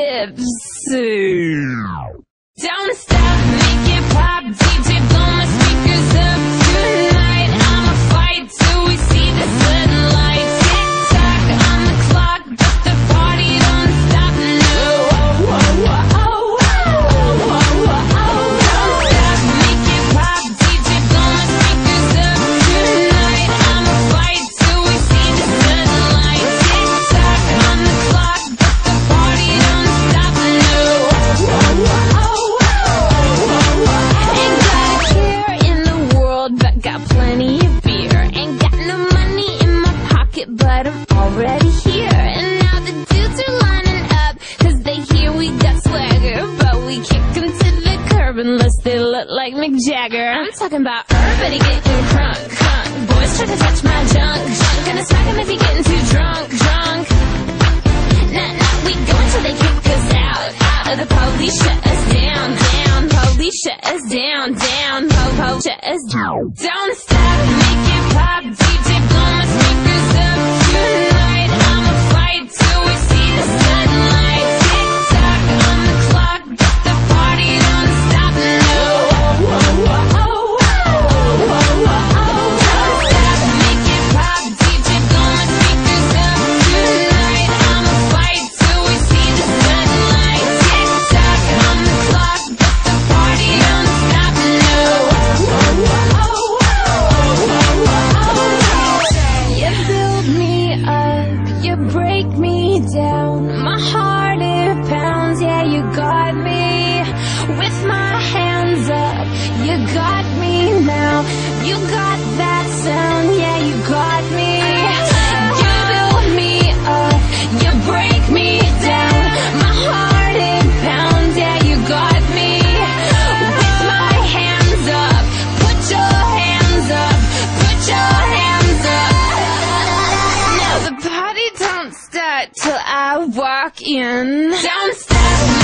Tipsy. Don't stop, make like Mick Jagger. I'm talking about everybody getting crunk, crunk. Boys try to touch my junk, junk. Gonna smack 'em if he getting too drunk, drunk. Nah, nah, we go until they kick us out, out of the police shut us down, down. Police shut us down, down. Po, po, shut us down. Don't stop, make it pop. DJ, blow my speakers up Don't start till I walk in. Don't stop.